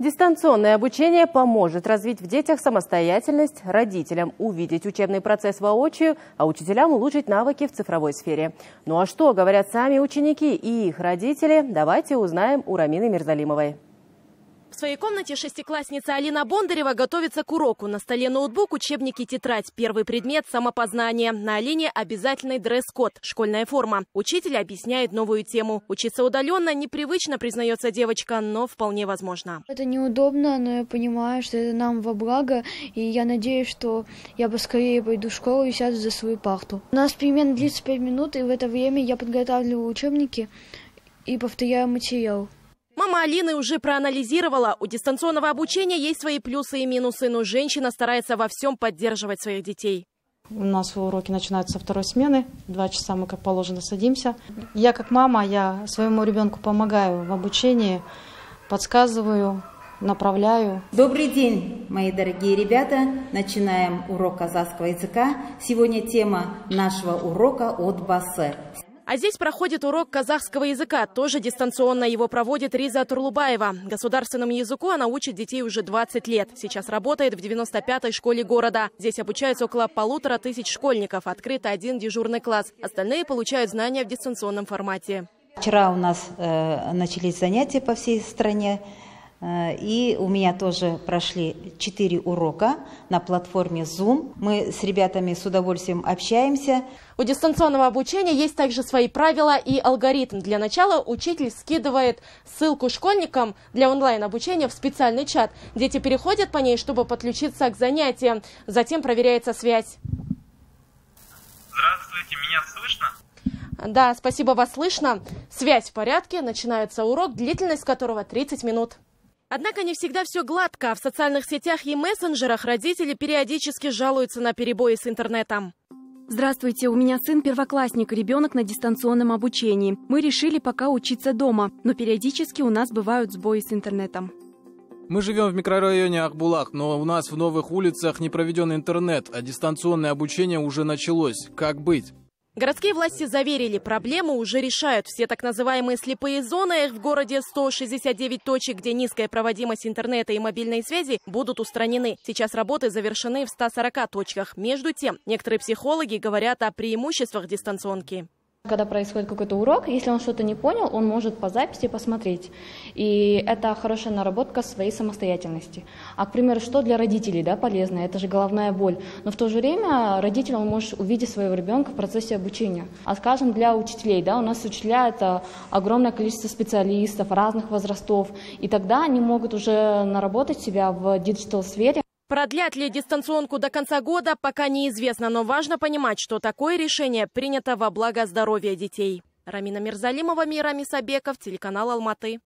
Дистанционное обучение поможет развить в детях самостоятельность, родителям увидеть учебный процесс воочию, а учителям улучшить навыки в цифровой сфере. Ну а что говорят сами ученики и их родители, давайте узнаем у Рамины Мирзалимовой. В своей комнате шестиклассница Алина Бондарева готовится к уроку. На столе ноутбук, учебники, тетрадь. Первый предмет – самопознание. На Алине обязательный дресс-код – школьная форма. Учитель объясняет новую тему. Учиться удаленно непривычно, признается девочка, но вполне возможно. Это неудобно, но я понимаю, что это нам во благо. И я надеюсь, что я поскорее пойду в школу и сяду за свою парту. У нас перемена длится 5 минут, и в это время я подготавливаю учебники и повторяю материал. Мама Алины уже проанализировала. У дистанционного обучения есть свои плюсы и минусы, но женщина старается во всем поддерживать своих детей. У нас уроки начинаются со второй смены. Два часа мы, как положено, садимся. Я, как мама, я своему ребенку помогаю в обучении, подсказываю, направляю. Добрый день, мои дорогие ребята. Начинаем урок казахского языка. Сегодня тема нашего урока от Басе. А здесь проходит урок казахского языка. Тоже дистанционно его проводит Риза Турлубаева. Государственному языку она учит детей уже 20 лет. Сейчас работает в 95-й школе города. Здесь обучаются около полутора тысяч школьников. Открыт один дежурный класс. Остальные получают знания в дистанционном формате. Вчера у нас э, начались занятия по всей стране. Э, и у меня тоже прошли четыре урока на платформе Zoom. Мы с ребятами с удовольствием общаемся. У дистанционного обучения есть также свои правила и алгоритм. Для начала учитель скидывает ссылку школьникам для онлайн-обучения в специальный чат. Дети переходят по ней, чтобы подключиться к занятиям. Затем проверяется связь. Здравствуйте, меня слышно? Да, спасибо, вас слышно. Связь в порядке, начинается урок, длительность которого 30 минут. Однако не всегда все гладко. В социальных сетях и мессенджерах родители периодически жалуются на перебои с интернетом. Здравствуйте, у меня сын первоклассник, ребенок на дистанционном обучении. Мы решили пока учиться дома, но периодически у нас бывают сбои с интернетом. Мы живем в микрорайоне Ахбулах, но у нас в новых улицах не проведен интернет, а дистанционное обучение уже началось. Как быть? Городские власти заверили, проблему уже решают. Все так называемые слепые зоны, их в городе 169 точек, где низкая проводимость интернета и мобильной связи, будут устранены. Сейчас работы завершены в 140 точках. Между тем, некоторые психологи говорят о преимуществах дистанционки. Когда происходит какой-то урок, если он что-то не понял, он может по записи посмотреть. И это хорошая наработка своей самостоятельности. А, к примеру, что для родителей да, полезно? Это же головная боль. Но в то же время родитель он может увидеть своего ребенка в процессе обучения. А скажем, для учителей, да, у нас учителя это огромное количество специалистов разных возрастов. И тогда они могут уже наработать себя в digital-сфере. Продлят ли дистанционку до конца года, пока неизвестно, но важно понимать, что такое решение принято во благо здоровья детей. Рамина Мирзалимова, Мира Мисабеков, телеканал Алматы.